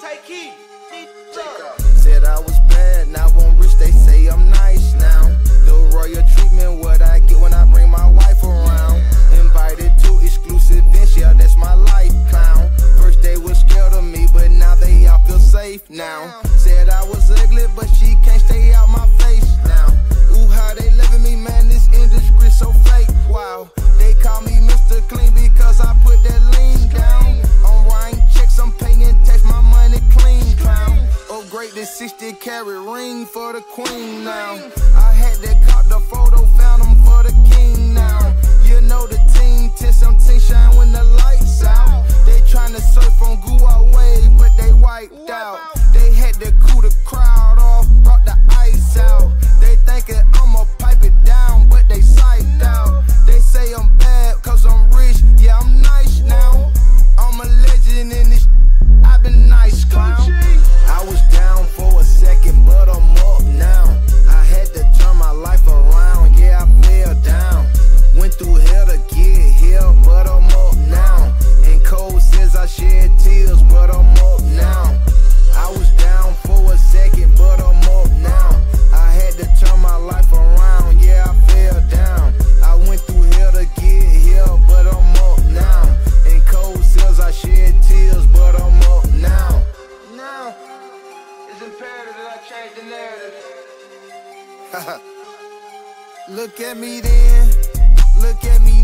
Take. Said I was bad, now I'm rich, they say I'm nice now. The royal treatment, what I get when I bring my wife around. Invited to exclusive events, yeah, that's my life, clown. First they was scared of me, but now they all feel safe now. Said I was ugly, but she The 60 carat ring for the queen now. I had to cop the photo. it's imperative that I change the narrative. Look at me then. Look at me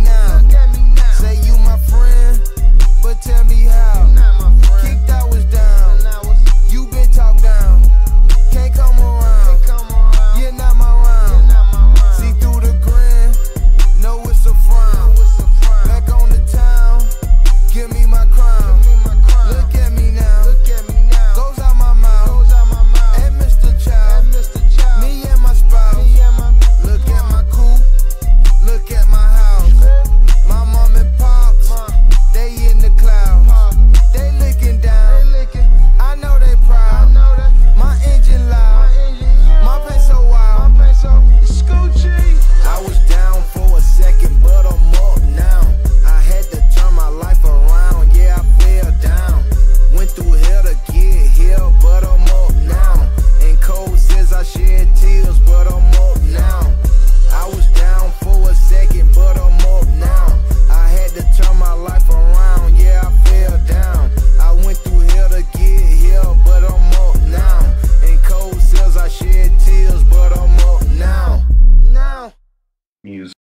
Use.